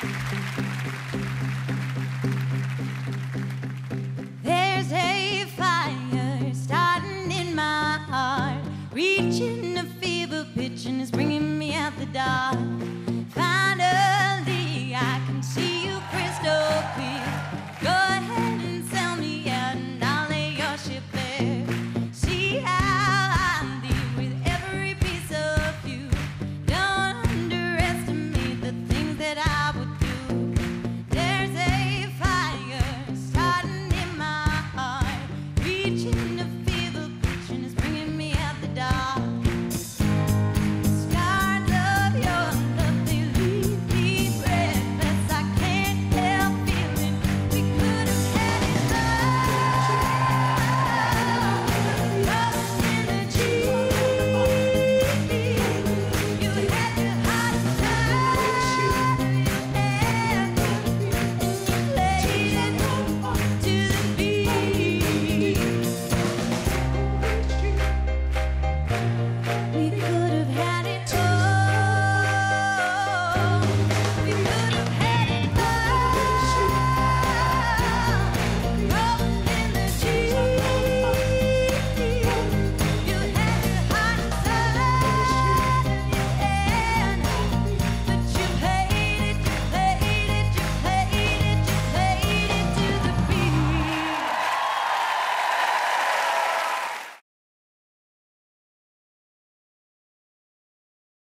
There's a fire starting in my heart, reaching a fever pitch, and it's bringing me out the dark.